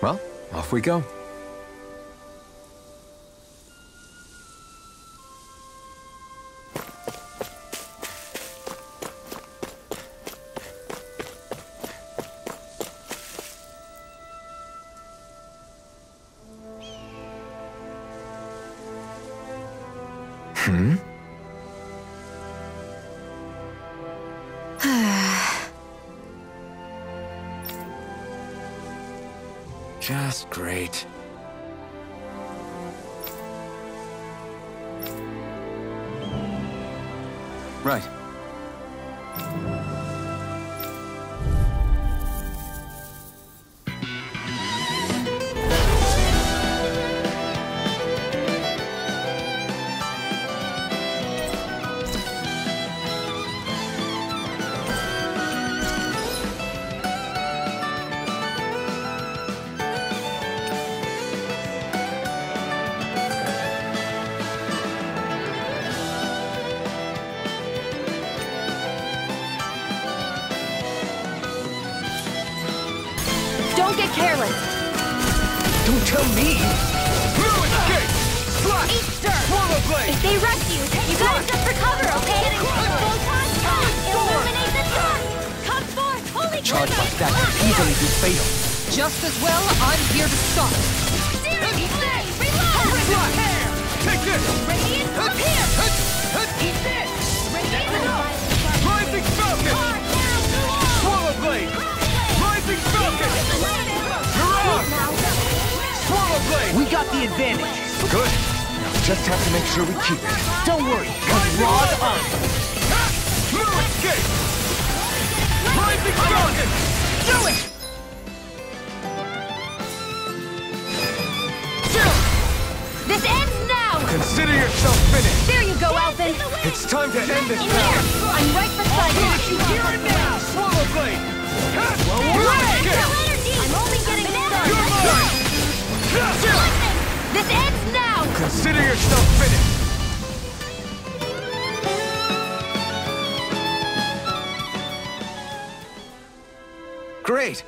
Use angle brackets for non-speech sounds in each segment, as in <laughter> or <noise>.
Well, off we go. Hmm? Just great. Right. Me! Easter! If they rush you, you jump for okay? Illuminate the dark! Come forth, holy Charge like that could easily be fatal. Just as well, I'm here to stop. Searing the advantage. Good. Now just have to make sure we keep it. Don't worry, cause Rod on. Blue escape! Rising Falcon! Do it! This ends now! Consider yourself finished. There you go, Alphen! It's time to end this battle. I'm right beside you! Here and now! Swallow Blade! Escape! I'm only getting started! This ends now! Consider yourself finished. Great.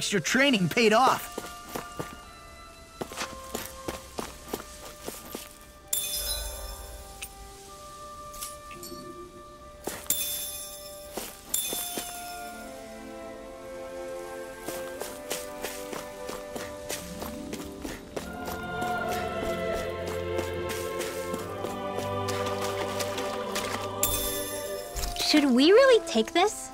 Extra training paid off. Should we really take this?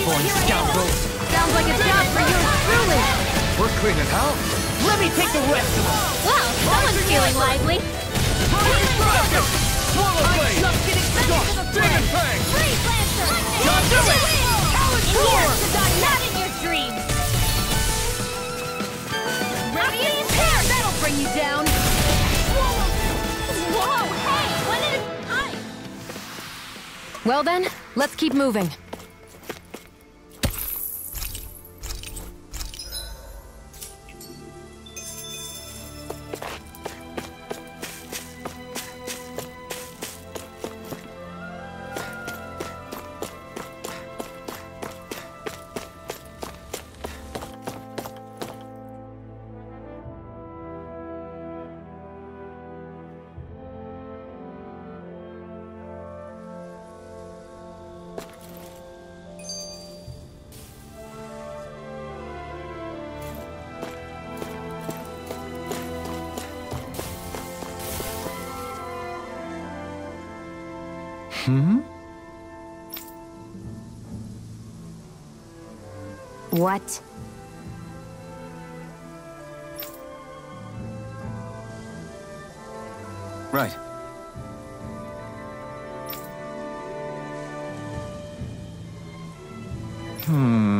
Airborne scoundrels! Sounds like a job for you truly. We're cleaning house. Let me take the rest of them! Well, someone's feeling lively. Rising Falcon! Swallow Blade! Just getting started! Demon Fang! Freeze Lancer! Don't do it! In here, not in your dreams. Radiant Tear! That'll bring you down. Whoa, hey, one at a time. Well then, let's keep moving. What? Right. Hmm.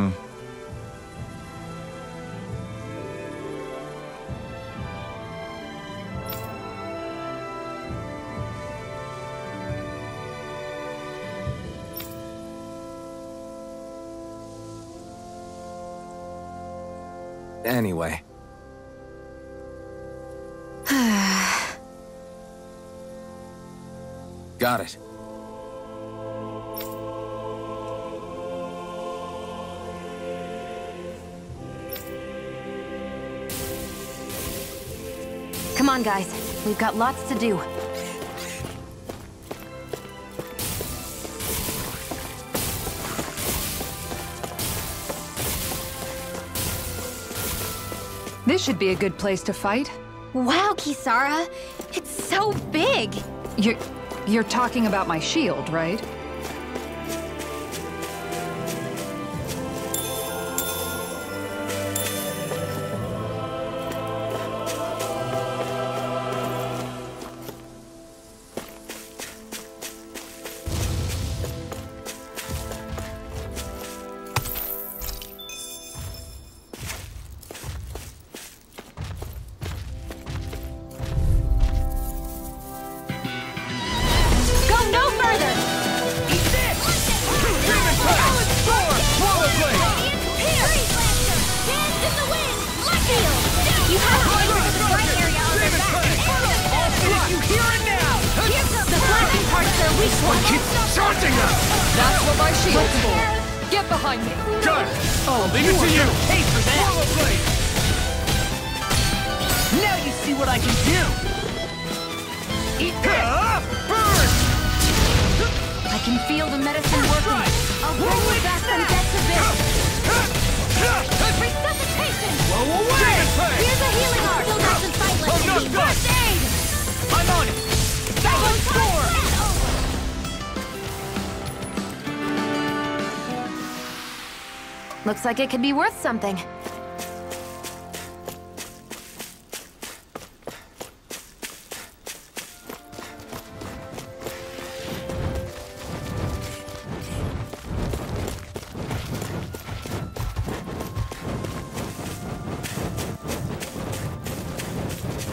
Anyway. <sighs> Got it. Come on, guys. We've got lots to do. This should be a good place to fight. Wow, Kisara! It's so big! You're, you're talking about my shield, right? Part's their weak point. Keep charging us! That's what my shield's for. Get behind me. Got I'll leave it to you! Pay for that! Swallow Now you see what I can do! Eat this! Ah, Burn! I can feel the medicine working. I'll bring you back from death to this. Resuscitation! Blow away! Here's a healing art. Looks like it could be worth something.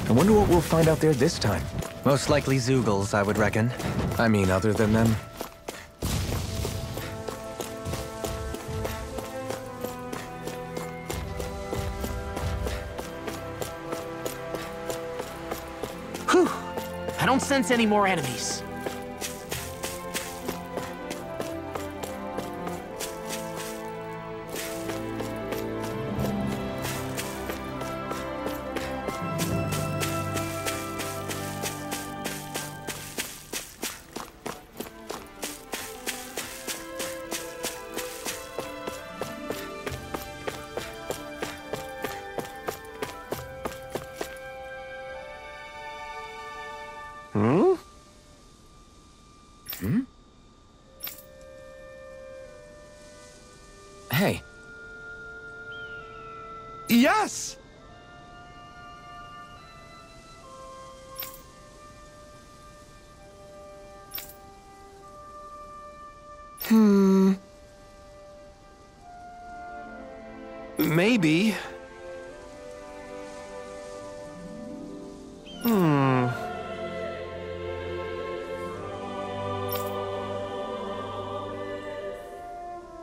I wonder what we'll find out there this time. Most likely Zeugles, I would reckon. I mean, other than them. Don't sense any more enemies. Yes! Hmm. Maybe. Hmm.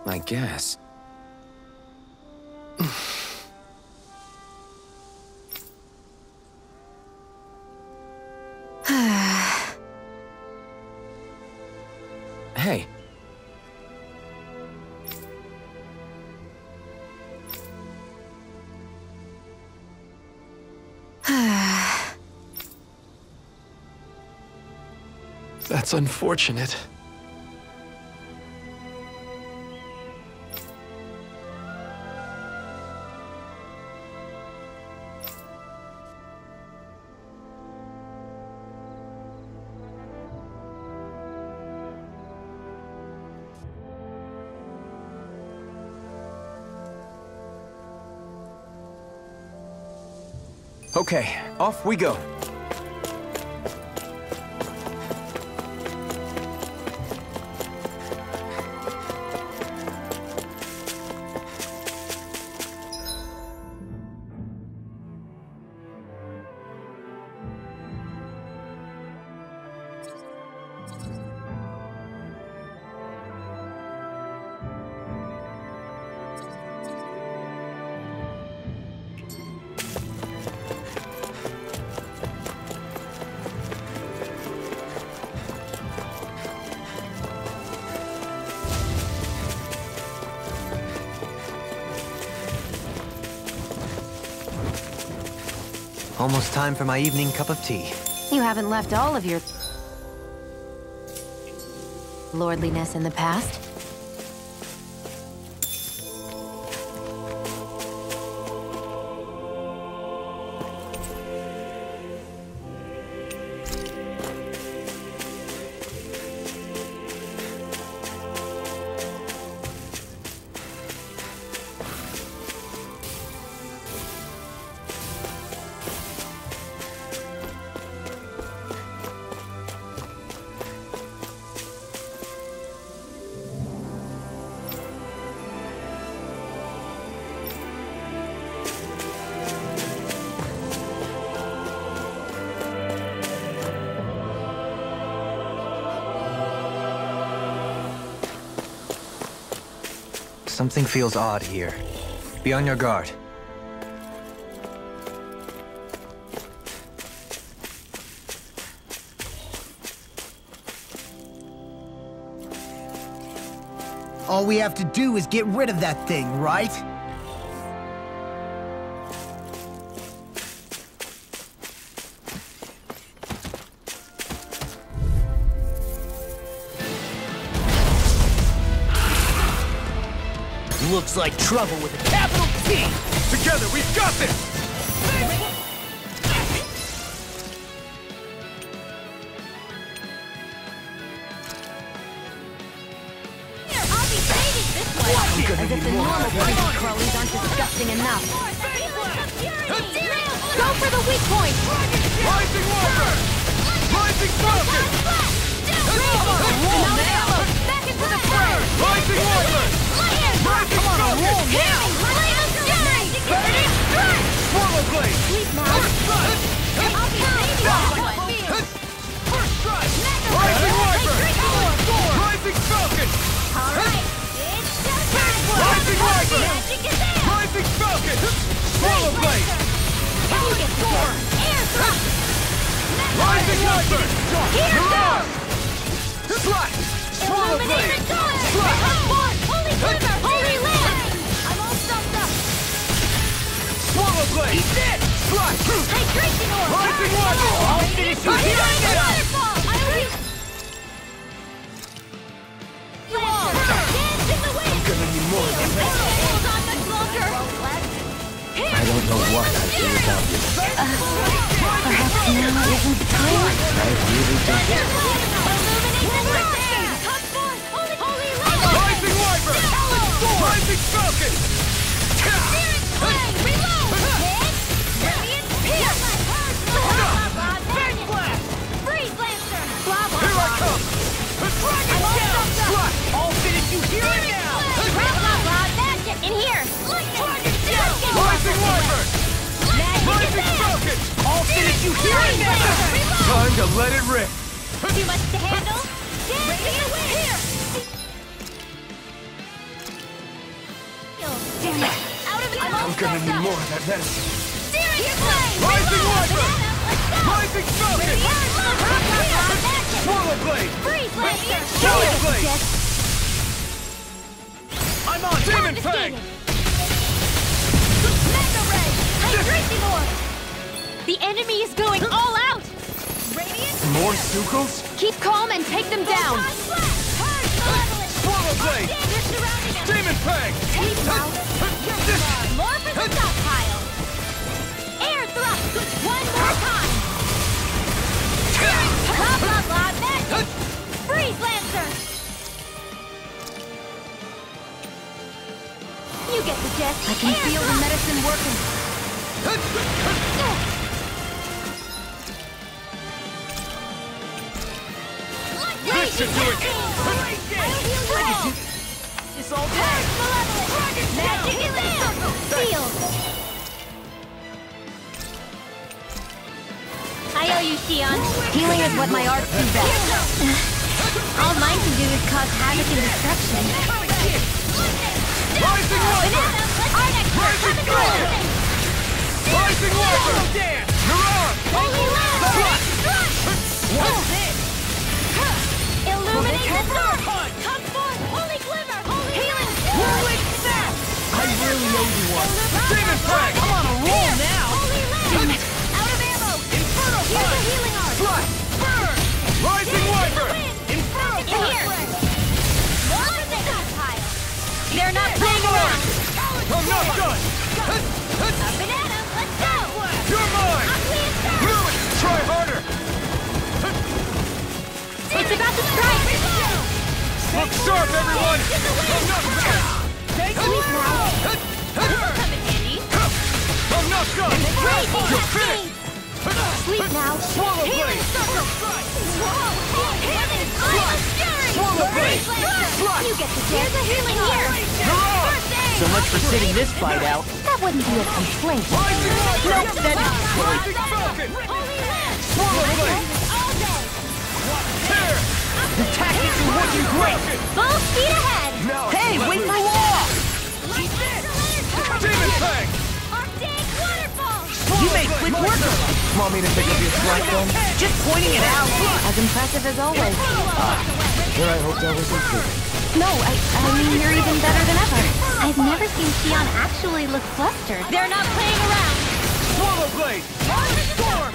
I guess. That's unfortunate. Okay, off we go. Almost time for my evening cup of tea. You haven't left all of your... lordliness in the past. Something feels odd here. Be on your guard. All we have to do is get rid of that thing, right? Looks like trouble with a capital T! Together, we've got this! I'll be saving this one. As if the normal creepy crawlies aren't disgusting enough. Go for the weak point! Rising Walker! Rising Falcon! Amount of! Back into the fray! Rising Walker! Rising Falcon! Swallow Blade! First strike! Rising Wyvern! Rising Falcon! Rising Wyvern! Rising Falcon! Swallow Blade! Rising Wyvern! Slash! Swallow Blade! Rising Wyvern! I'll finish you Rising Falcon! I'll finish you here and now! Time to let it rip! Too much to handle? Here! Damn it! Out of here! I'm gonna need more of that medicine. Serious blade! Rising Wyvern! Let's! Rising Falcon! Swallow Blade! Freeze, Lancer! Swallow Blade! I'm on! Demon Fang! Mega Ray! Hydration Orb! The enemy is going all out! Radiant! More Sukos? Keep calm and take them down! Swallow Blade! They're surrounding us! Demon Fang! More for the stockpile! Air thrust! One more time! Blah blah blah magic! Freeze Lancer! You get the gist. I can Air feel the medicine working. Should do it! It's all day. Magic is. Sealed. I owe you, Shionne. Healing is what my arts do best. All mine can do is cause havoc and destruction. Rising our Rising Fire! Rising Wyvern! You're on! Holy Land! What's this? Holy! Holy healing! Snap! I really owe you one. Demon Fang! I'm on a roll now. Holy Land! Out of ammo! Inferno Here's healing! Fly! Burn! Rising! Inferno In here! Stockpile! They're not playing around! I'm not done! Sharp, everyone! I'm not done! Sweet now! Come in handy! I'm not done! You're finished! Sleep now! Swallow Blade! circle! Whoa! Healing! I'm a fury! Swallow Blade! You get the Here's a healing here! You're on! So much for sitting this fight out. That wouldn't be a complaint. Rising Nope, that is Rising Falcon! Holy Land! Swallow Blade! All day! Tear! The tactics are working great. Full speed ahead! Now Hey, wait for law! Demon Fang! Arctic waterfall! You made quick work of it. Want me to pick up your slack then? Just pointing it out. As impressive as always. Ah, Here I hoped I was improving. No, I, I mean, you're even better than ever. I've never seen Shionne actually look flustered. They're not playing around! Swallow Blade! Storm!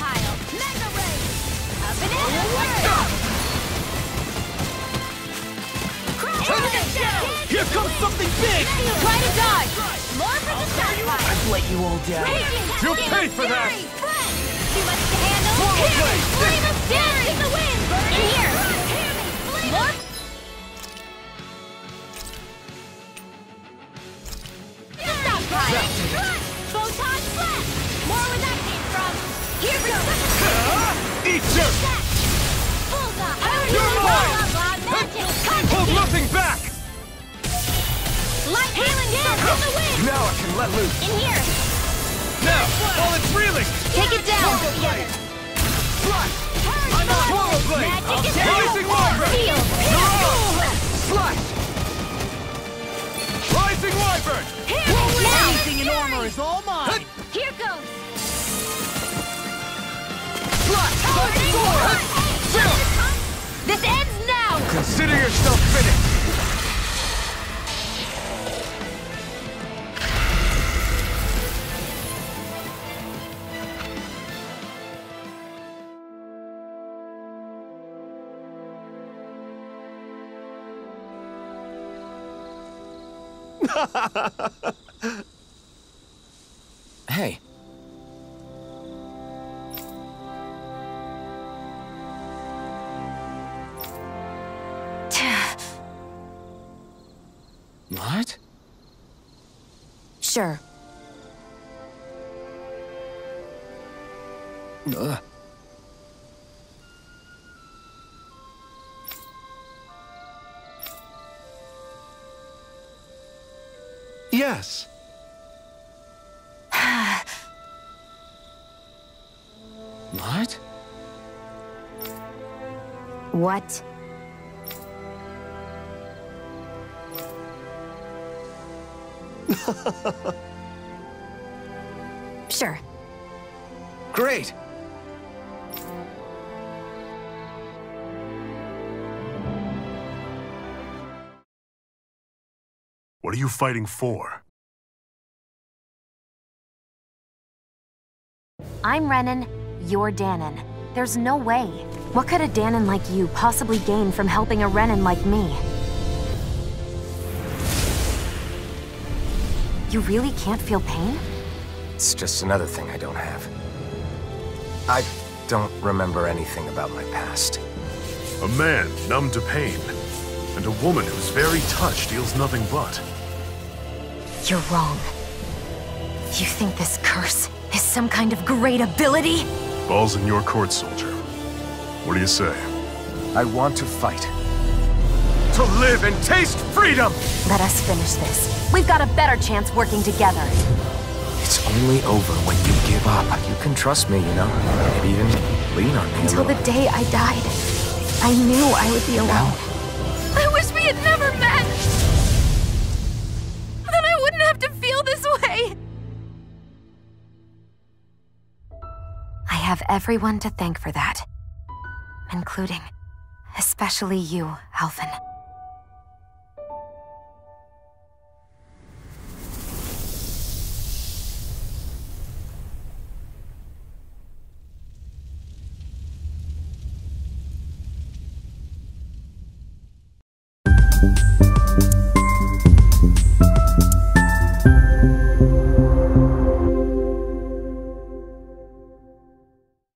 Mega Ray! A banana! Let's Here comes something big. Try to dodge! More for the stockpile! I've let you all down. You'll pay for that. Fury! Too much to handle! Here! Blade! Flame of Dance in the wind! In here! More! Photon Blast! More where that came from! Here goes! Eat this! Bullseye! You're mine! Light in the wind! Now I can let loose. In here! Now, while it's reeling! Take it down! Together! Slash! I'm on Swallow Blade! Rising! Wyvern! Seal! You're! Slash! Rising Wyvern! Now! Anything in armor is all mine. Here goes! Slash! Burning This ends now! Consider yourself finished! <laughs> Hey, <sighs> what? Sure. Ugh. Yes. <sighs> What? What? <laughs> sure. Great! What are you fighting for? I'm Renan, you're Dahnan. There's no way. What could a Dahnan like you possibly gain from helping a Renan like me? You really can't feel pain? It's just another thing I don't have. I don't remember anything about my past. A man numb to pain, and a woman whose very touch deals nothing but. You're wrong. You think this curse is some kind of great ability? Ball's in your court, soldier. What do you say? I want to fight. To live and taste freedom! Let us finish this. We've got a better chance working together. It's only over when you give up. You can trust me, you know? Maybe even lean on me Until the day I died, I knew I would be alone. I wish we had never met! Everyone to thank for that. Including, especially you, Alphen.